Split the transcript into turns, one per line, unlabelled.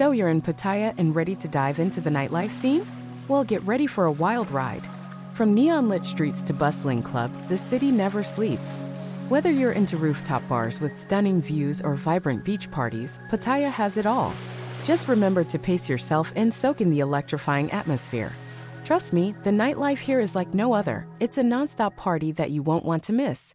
So you're in Pattaya and ready to dive into the nightlife scene? Well, get ready for a wild ride. From neon lit streets to bustling clubs, the city never sleeps. Whether you're into rooftop bars with stunning views or vibrant beach parties, Pattaya has it all. Just remember to pace yourself and soak in the electrifying atmosphere. Trust me, the nightlife here is like no other. It's a nonstop party that you won't want to miss.